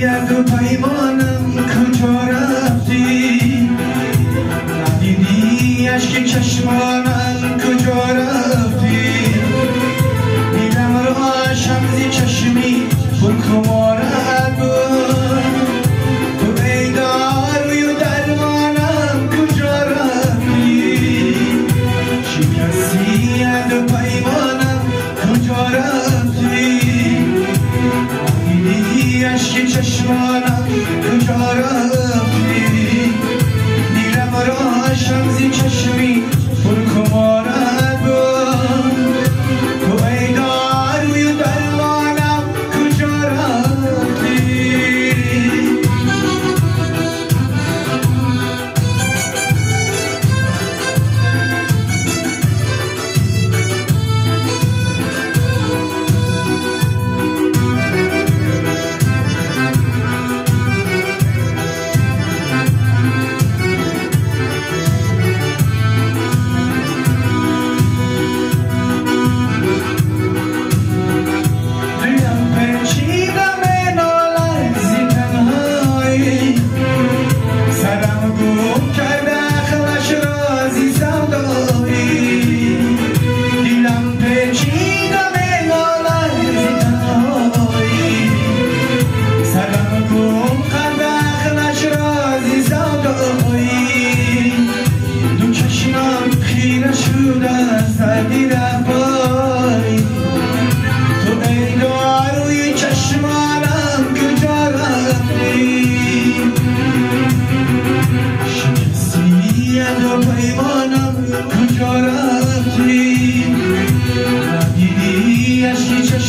jak pajmonem kaczora wsi, na dni jaśnie czeszmona.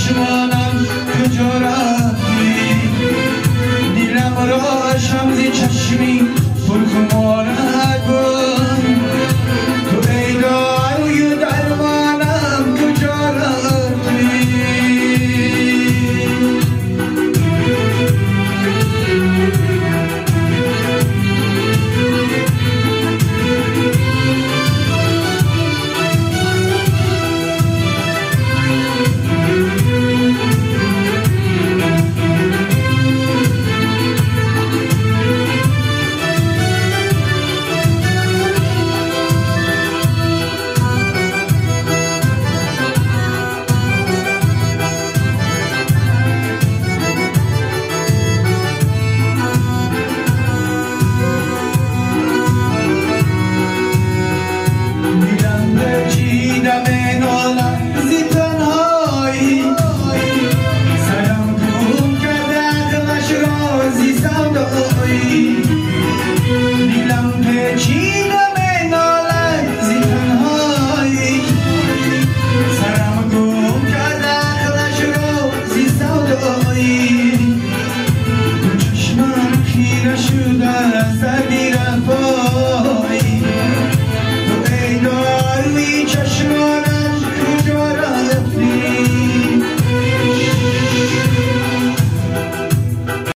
چشمانم کجا رفتی؟ دیلم را شمزی چشمی energy